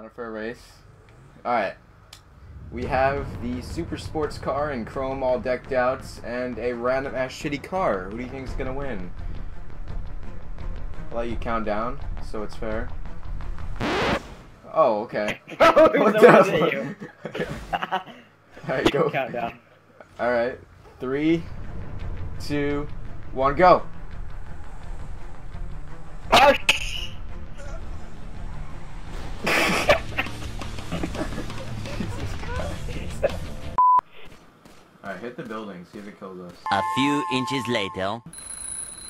Wanted for a race. Alright. We have the super sports car in chrome all decked out and a random ass shitty car. Who do you think is gonna win? I'll let you count down so it's fair. Oh, okay. Oh, What no, the hell? it you? Okay. Alright, go. Countdown. Alright. Three, two, one, go. Hit the building, see if it kills us. A few inches later.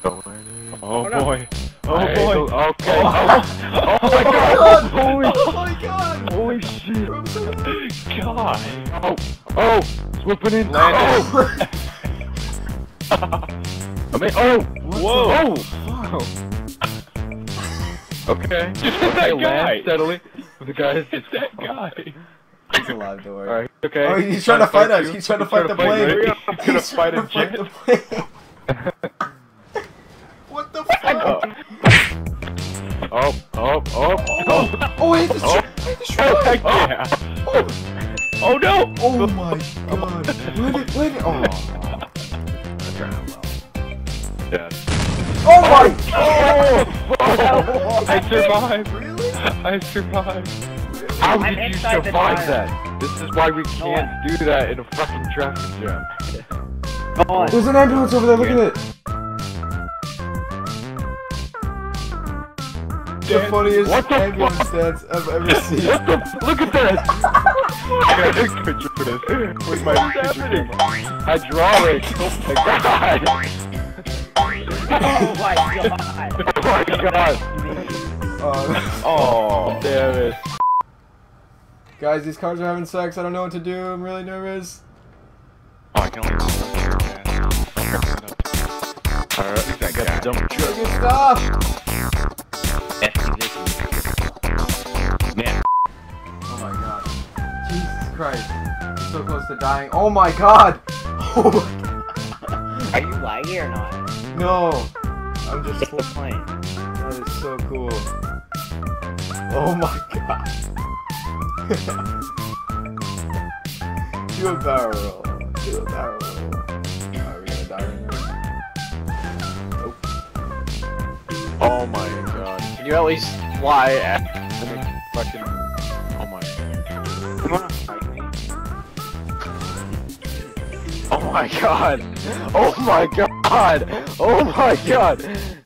Oh, oh no. boy. Oh Hey, boy. so- Okay. Oh. Oh, oh, oh, oh my god. Holy Oh my god! Holy shit. God. Oh. Oh. Swooping in. Landed. Oh. I mean, oh. Whoa. Oh. Okay. Just Okay, that land guy. steadily. The guy It's that guy. He's alive, don't worry. Alright, okay. Oh, he's trying to fight us. He's trying to fight the plane. He's gonna fight a trying to jet. fight the plane. what the fuck? Oh, oh, oh, oh. Oh, wait, the Oh. oh. the Oh, heck yeah. Oh, Oh no. oh my god. Let it, let it. Oh. Yeah. Oh my Oh! I survived. Really? I survived. How I'm did you survive that? This is why we can't do that in a fucking traffic jam. Come. There's an ambulance over there. Look at it. The funniest What the ambulance fuck? dance I've ever seen. What the? Look at that! I gotta take a picture for this. Where's my What's picture happening? camera? Hydraulic! Oh my god! Oh my god. Oh my god! Uh, Oh, damn it. Guys, these cars are having sex. I don't know what to do. I'm really nervous. Oh, I can only Alright, I got the dump Look truck. at stop. Man, Oh my god. Jesus Christ. I'm so close to dying. Oh my god. Oh my Are you laggy or not? No. I'm just. It's the. That is so cool. Oh my god. Do a barrel roll. Do a barrel roll. Are we gonna die right? Nope. Oh my god. Can you at least fly at the fucking. Oh my. Come on, fight me. Oh my god! Oh my god! Oh my god! Oh